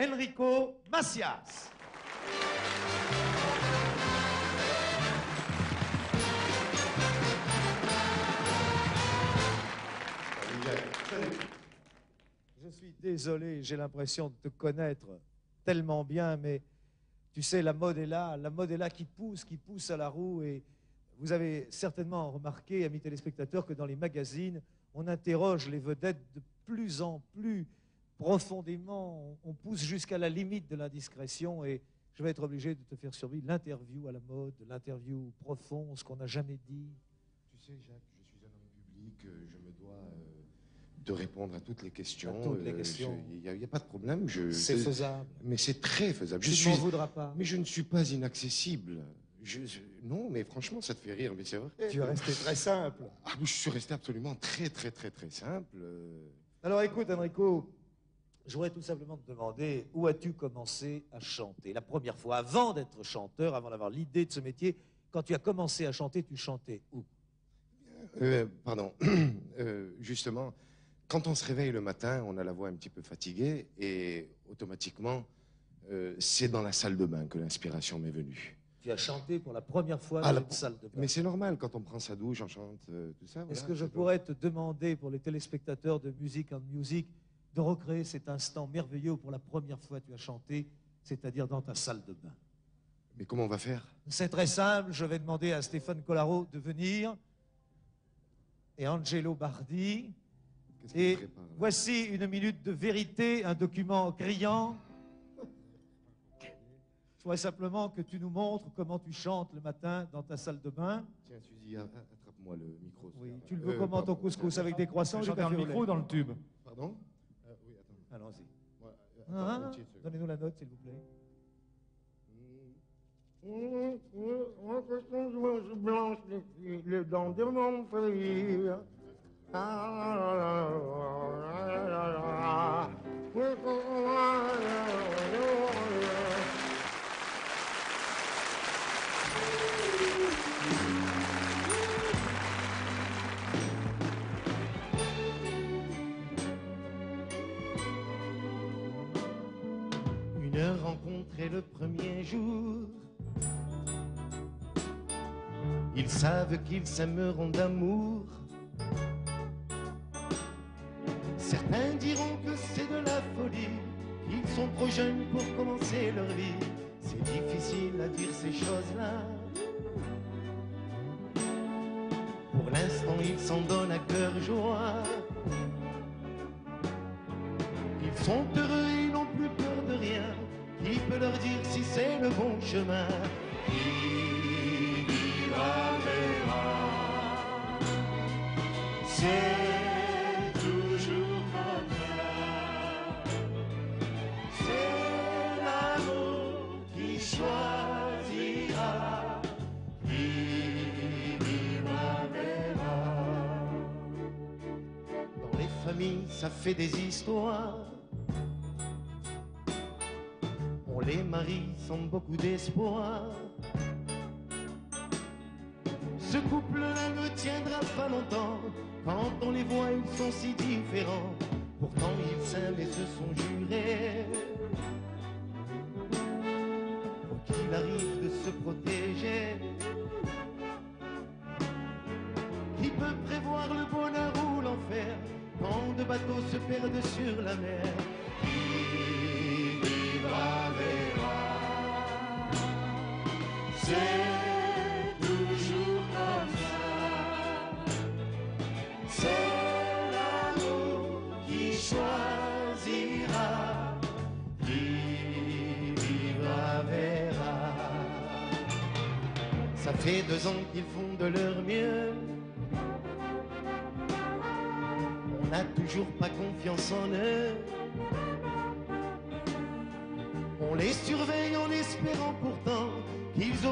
Enrico Macias. Je suis désolé, j'ai l'impression de te connaître tellement bien, mais tu sais, la mode est là, la mode est là qui pousse, qui pousse à la roue. Et vous avez certainement remarqué, amis téléspectateurs, que dans les magazines, on interroge les vedettes de plus en plus profondément, on pousse jusqu'à la limite de l'indiscrétion. Et je vais être obligé de te faire survivre l'interview à la mode, l'interview profond, ce qu'on n'a jamais dit. Tu sais, Jacques, je suis un homme public, euh, je me dois euh, de répondre à toutes les questions. À toutes les Euh, questions. je- Il n'y a, pas de problème. Je, C'est je- faisable. Mais c'est très faisable. Je Tu suis, m'en voudras pas. mais je ne suis pas inaccessible. Je- je- non, mais franchement, ça te fait rire, mais c'est vrai. Tu es resté très simple. Ah, je suis resté absolument très, très, très, très simple. Alors écoute, Enrico, je voudrais tout simplement te demander où as-tu commencé à chanter? La première fois, avant d'être chanteur, avant d'avoir l'idée de ce métier, quand tu as commencé à chanter, tu chantais où? Euh, pardon. Euh, justement, quand on se réveille le matin, on a la voix un petit peu fatiguée et automatiquement, euh, c'est dans la salle de bain que l'inspiration m'est venue. Tu as chanté pour la première fois Ah, dans la- une salle de bain. Mais c'est normal, quand on prend sa douche, on chante, euh, tout ça. Est-ce voilà, que je pourrais te demander pour les téléspectateurs de Music and Music de recréer cet instant merveilleux où pour la première fois tu as chanté, c'est-à-dire dans ta salle de bain Mais comment on va faire? C'est très simple, je vais demander à Stéphane Collaro de venir et Angelo Bardi. Et prépare, voici une minute de vérité, un document criant. Je voudrais simplement que tu nous montres comment tu chantes le matin dans ta salle de bain. Tiens, Suzy, attrape-moi le micro. Oui, tu le veux Euh, comment ton couscous avec des croissants café le micro dans le tube. Pardon? Allons-y. Ouais, euh, Ah. Donnez-nous la note, s'il vous plaît. blanche les dents de mon frère. Une rencontre est le premier jour. Ils savent qu'ils s'aimeront d'amour. Certains diront que c'est de la folie, qu'ils sont trop jeunes pour commencer leur vie. C'est difficile à dire ces choses-là. Pour l'instant, ils s'en donnent à cœur joie. Ils sont heureux, ils n'ont plus peur de rien. Qui peut leur dire si c'est le bon chemin? C'est toujours comme ça. C'est l'amour qui choisira. Dans les familles, ça fait des histoires. Les marie sans beaucoup d'espoir. Ce couple-là ne tiendra pas longtemps. Quand on les voit, ils sont si différents. Pourtant, ils s'aiment et se sont jurés. Quoi qu'il arrive de se protéger. Qui peut prévoir le bonheur ou l'enfer? Quand deux bateaux se perdent sur la mer C'est toujours ça. C'est l'amour qui choisira. Qui vivra verra. Ça fait deux ans qu'ils font de leur mieux. On n'a toujours pas confiance en eux. Les surveille en espérant pourtant qu'ils